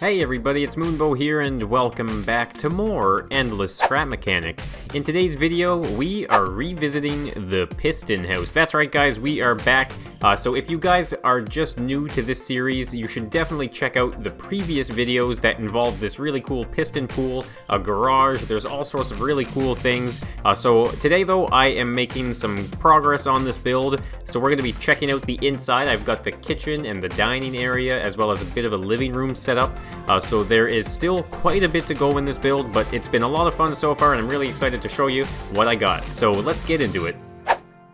Hey everybody, it's Moonbo here and welcome back to more Endless Scrap Mechanic. In today's video, we are revisiting the Piston House. That's right guys, we are back. Uh, so if you guys are just new to this series, you should definitely check out the previous videos that involve this really cool piston pool, a garage, there's all sorts of really cool things. Uh, so today though, I am making some progress on this build. So we're going to be checking out the inside. I've got the kitchen and the dining area, as well as a bit of a living room setup. Uh, so there is still quite a bit to go in this build, but it's been a lot of fun so far, and I'm really excited to show you what I got. So let's get into it.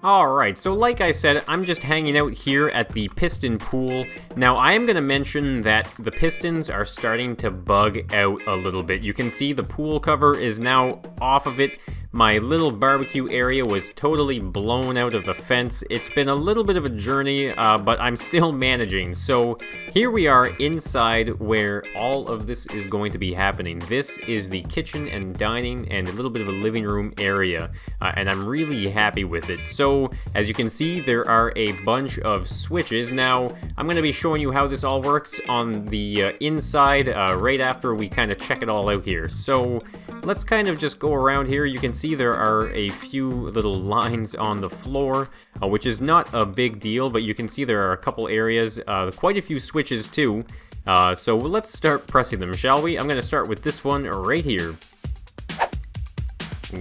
Alright, so like I said, I'm just hanging out here at the piston pool. Now, I am going to mention that the pistons are starting to bug out a little bit. You can see the pool cover is now off of it, my little barbecue area was totally blown out of the fence. It's been a little bit of a journey, uh, but I'm still managing. So here we are inside where all of this is going to be happening. This is the kitchen and dining and a little bit of a living room area, uh, and I'm really happy with it. So as you can see, there are a bunch of switches. Now, I'm going to be showing you how this all works on the uh, inside uh, right after we kind of check it all out here. So let's kind of just go around here. You can see see there are a few little lines on the floor, uh, which is not a big deal, but you can see there are a couple areas, uh, quite a few switches too. Uh, so let's start pressing them, shall we? I'm going to start with this one right here.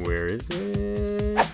Where is it?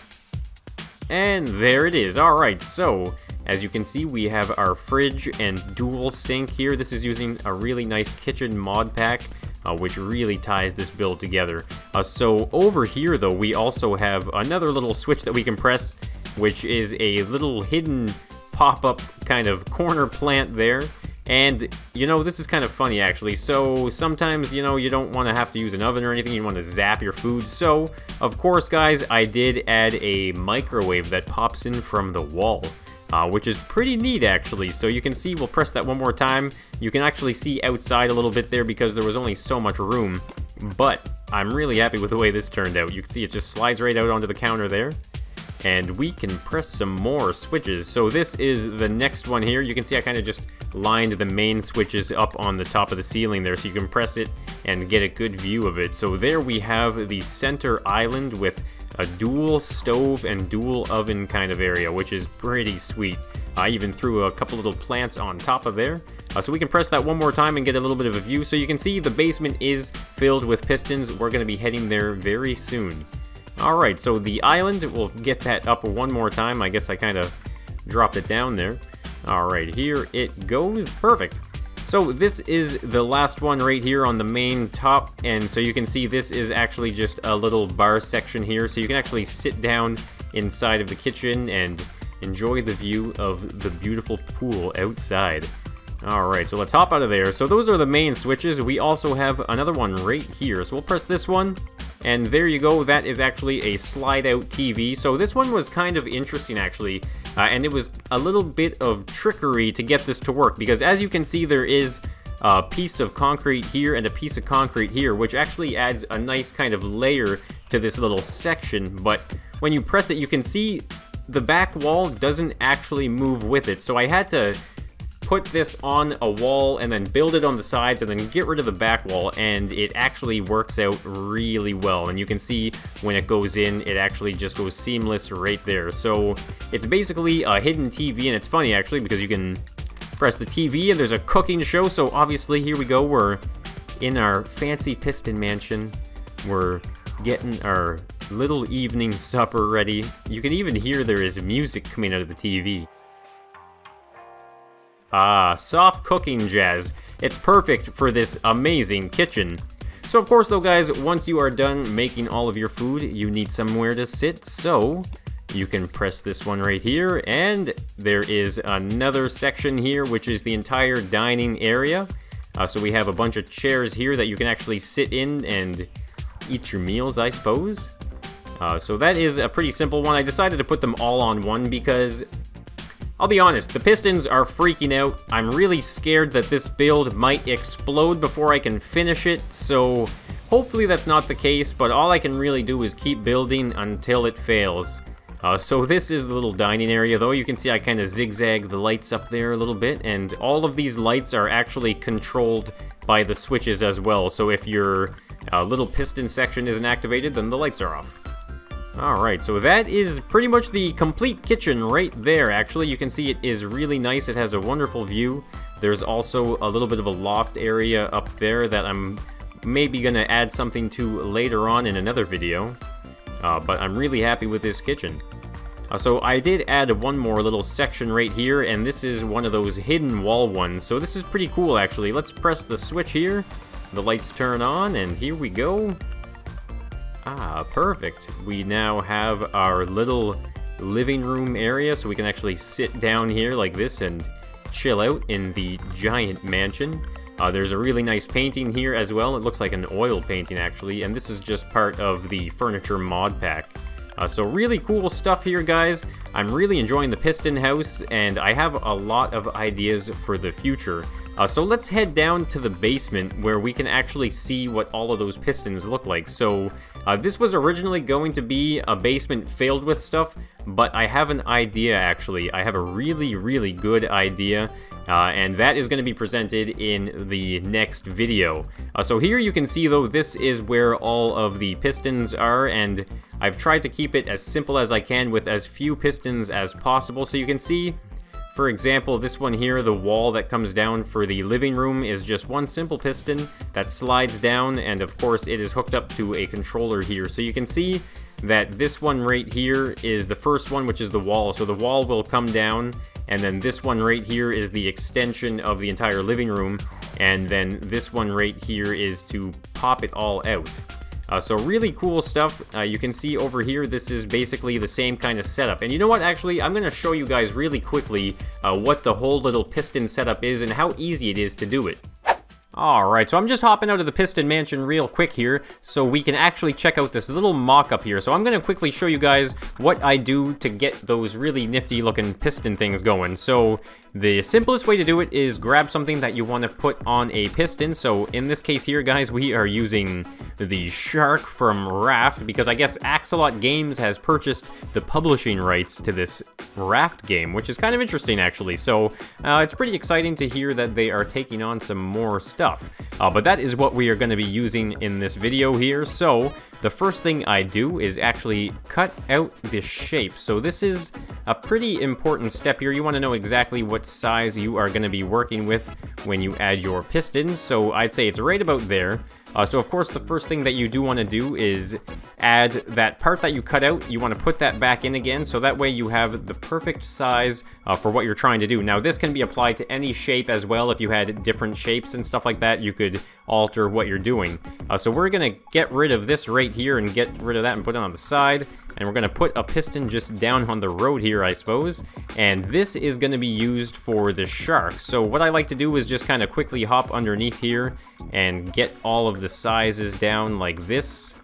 And there it is. Alright, so as you can see, we have our fridge and dual sink here. This is using a really nice kitchen mod pack uh, which really ties this build together. Uh, so over here, though, we also have another little switch that we can press, which is a little hidden pop-up kind of corner plant there. And, you know, this is kind of funny, actually. So, sometimes, you know, you don't want to have to use an oven or anything. You want to zap your food. So, of course, guys, I did add a microwave that pops in from the wall uh, which is pretty neat actually. So you can see, we'll press that one more time. You can actually see outside a little bit there because there was only so much room. But I'm really happy with the way this turned out. You can see it just slides right out onto the counter there. And we can press some more switches. So this is the next one here. You can see I kind of just lined the main switches up on the top of the ceiling there so you can press it and get a good view of it. So there we have the center island with a dual stove and dual oven kind of area, which is pretty sweet. I even threw a couple little plants on top of there. Uh, so we can press that one more time and get a little bit of a view. So you can see the basement is filled with pistons. We're going to be heading there very soon. Alright, so the island, we'll get that up one more time. I guess I kind of dropped it down there. Alright, here it goes. Perfect. So this is the last one right here on the main top, and so you can see this is actually just a little bar section here, so you can actually sit down inside of the kitchen and enjoy the view of the beautiful pool outside. Alright, so let's hop out of there. So those are the main switches. We also have another one right here. So we'll press this one, and there you go. That is actually a slide-out TV. So this one was kind of interesting, actually. Uh, and it was a little bit of trickery to get this to work, because as you can see, there is a piece of concrete here and a piece of concrete here, which actually adds a nice kind of layer to this little section. But when you press it, you can see the back wall doesn't actually move with it. So I had to put this on a wall and then build it on the sides and then get rid of the back wall and it actually works out really well. And you can see when it goes in it actually just goes seamless right there. So it's basically a hidden TV and it's funny actually because you can press the TV and there's a cooking show. So obviously here we go. We're in our fancy piston mansion. We're getting our little evening supper ready. You can even hear there is music coming out of the TV Ah, soft cooking jazz. It's perfect for this amazing kitchen. So of course though guys, once you are done making all of your food, you need somewhere to sit, so you can press this one right here, and there is another section here, which is the entire dining area. Uh, so we have a bunch of chairs here that you can actually sit in and eat your meals, I suppose. Uh, so that is a pretty simple one. I decided to put them all on one because I'll be honest, the Pistons are freaking out. I'm really scared that this build might explode before I can finish it, so hopefully that's not the case, but all I can really do is keep building until it fails. Uh, so this is the little dining area, though. You can see I kind of zigzag the lights up there a little bit, and all of these lights are actually controlled by the switches as well. So if your uh, little piston section isn't activated, then the lights are off. Alright, so that is pretty much the complete kitchen right there, actually. You can see it is really nice. It has a wonderful view. There's also a little bit of a loft area up there that I'm maybe going to add something to later on in another video. Uh, but I'm really happy with this kitchen. Uh, so I did add one more little section right here, and this is one of those hidden wall ones. So this is pretty cool, actually. Let's press the switch here. The lights turn on, and here we go. Ah, perfect. We now have our little living room area, so we can actually sit down here like this and chill out in the giant mansion. Uh, there's a really nice painting here as well. It looks like an oil painting, actually, and this is just part of the furniture mod pack. Uh, so really cool stuff here, guys. I'm really enjoying the piston house, and I have a lot of ideas for the future. Uh, so let's head down to the basement where we can actually see what all of those pistons look like. So uh, this was originally going to be a basement filled with stuff, but I have an idea actually. I have a really, really good idea. Uh, and that is going to be presented in the next video. Uh, so here you can see though this is where all of the pistons are and I've tried to keep it as simple as I can with as few pistons as possible. So you can see for example, this one here, the wall that comes down for the living room is just one simple piston that slides down, and of course it is hooked up to a controller here. So you can see that this one right here is the first one, which is the wall. So the wall will come down, and then this one right here is the extension of the entire living room, and then this one right here is to pop it all out. Uh, so really cool stuff. Uh, you can see over here, this is basically the same kind of setup. And you know what, actually, I'm going to show you guys really quickly uh, what the whole little piston setup is and how easy it is to do it. Alright, so I'm just hopping out of the Piston Mansion real quick here, so we can actually check out this little mock-up here. So I'm going to quickly show you guys what I do to get those really nifty looking piston things going. So the simplest way to do it is grab something that you want to put on a piston. So in this case here, guys, we are using the Shark from Raft, because I guess Axolot Games has purchased the publishing rights to this Raft game, which is kind of interesting, actually. So uh, it's pretty exciting to hear that they are taking on some more stuff. Uh, but that is what we are going to be using in this video here. So the first thing I do is actually cut out the shape. So this is a pretty important step here. You want to know exactly what size you are going to be working with when you add your pistons. So I'd say it's right about there. Uh, so of course the first thing that you do want to do is add that part that you cut out, you want to put that back in again, so that way you have the perfect size uh, for what you're trying to do. Now this can be applied to any shape as well, if you had different shapes and stuff like that, you could alter what you're doing. Uh, so we're going to get rid of this right here and get rid of that and put it on the side, and we're going to put a piston just down on the road here, I suppose, and this is going to be used for the shark. So what I like to do is just kind of quickly hop underneath here and get all of the sizes down like this.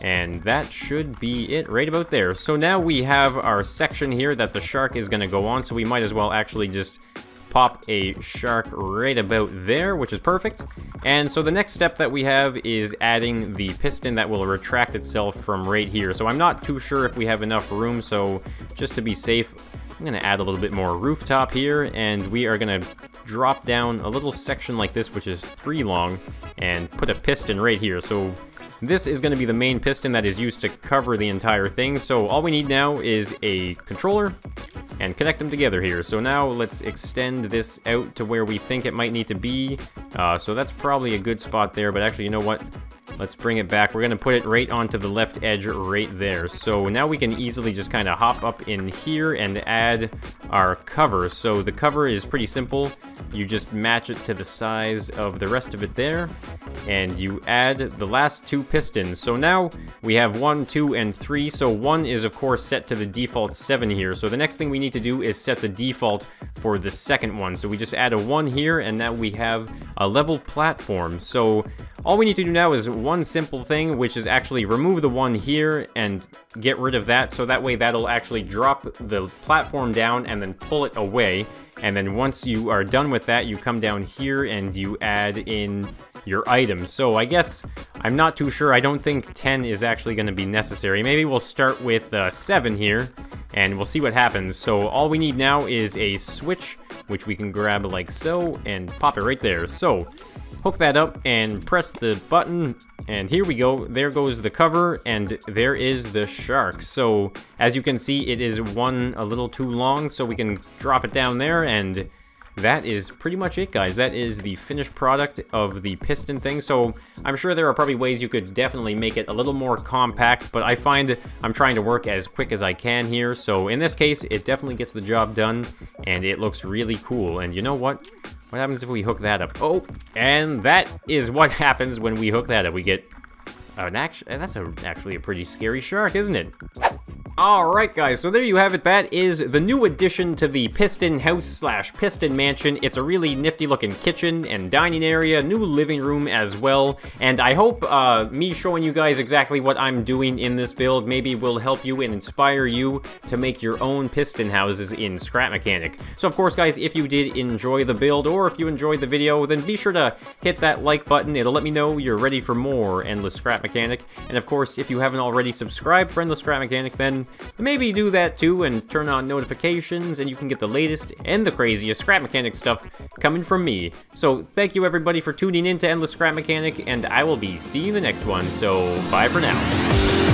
And that should be it right about there. So now we have our section here that the shark is going to go on, so we might as well actually just pop a shark right about there, which is perfect. And so the next step that we have is adding the piston that will retract itself from right here. So I'm not too sure if we have enough room, so just to be safe, I'm to add a little bit more rooftop here, and we are to drop down a little section like this, which is three long, and put a piston right here. So this is going to be the main piston that is used to cover the entire thing. So all we need now is a controller and connect them together here. So now let's extend this out to where we think it might need to be. Uh, so that's probably a good spot there, but actually, you know what? Let's bring it back. We're going to put it right onto the left edge right there. So now we can easily just kind of hop up in here and add our cover. So the cover is pretty simple. You just match it to the size of the rest of it there. And you add the last two pistons. So now we have one, two, and three. So one is, of course, set to the default seven here. So the next thing we need to do is set the default for the second one. So we just add a one here, and now we have a level platform. So all we need to do now is one simple thing, which is actually remove the one here and get rid of that, so that way that'll actually drop the platform down and then pull it away. And then once you are done with that, you come down here and you add in your items. So I guess I'm not too sure. I don't think 10 is actually going to be necessary. Maybe we'll start with uh, 7 here, and we'll see what happens. So all we need now is a switch, which we can grab like so, and pop it right there. So hook that up and press the button and here we go there goes the cover and there is the shark so as you can see it is one a little too long so we can drop it down there and that is pretty much it, guys. That is the finished product of the piston thing. So I'm sure there are probably ways you could definitely make it a little more compact, but I find I'm trying to work as quick as I can here. So in this case, it definitely gets the job done, and it looks really cool. And you know what? What happens if we hook that up? Oh, and that is what happens when we hook that up. We get an act that's a, actually a pretty scary shark, isn't it? Alright guys, so there you have it. That is the new addition to the Piston House slash Piston Mansion. It's a really nifty looking kitchen and dining area, new living room as well. And I hope uh, me showing you guys exactly what I'm doing in this build maybe will help you and inspire you to make your own piston houses in Scrap Mechanic. So of course guys, if you did enjoy the build or if you enjoyed the video, then be sure to hit that like button. It'll let me know you're ready for more Endless Scrap Mechanic. And of course, if you haven't already subscribed for Endless Scrap Mechanic, then maybe do that too and turn on notifications and you can get the latest and the craziest Scrap Mechanic stuff coming from me. So thank you everybody for tuning in to Endless Scrap Mechanic and I will be seeing you the next one, so bye for now.